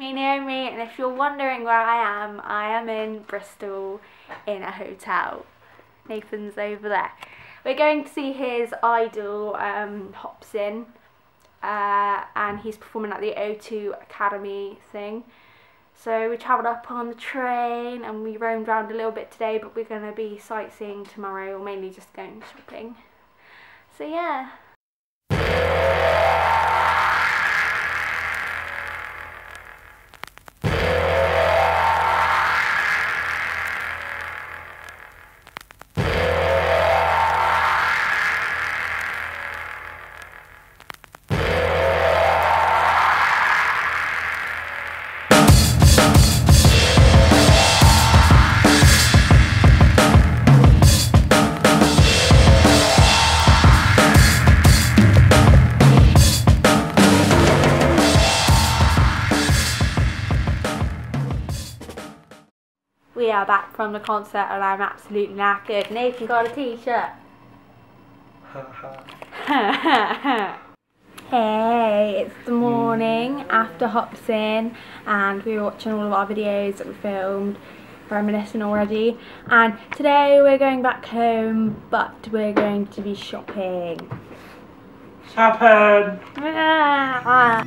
me, Naomi, and if you're wondering where I am, I am in Bristol in a hotel. Nathan's over there. We're going to see his idol, um, Hopsin, uh, and he's performing at the O2 Academy thing. So we travelled up on the train and we roamed around a little bit today, but we're going to be sightseeing tomorrow, or mainly just going shopping. So yeah. We are back from the concert and I'm absolutely knackered. Nathan got a t-shirt. hey, it's the morning after Hopsin and we were watching all of our videos that we filmed reminiscing already and today we're going back home but we're going to be shopping. Shopping! Ah.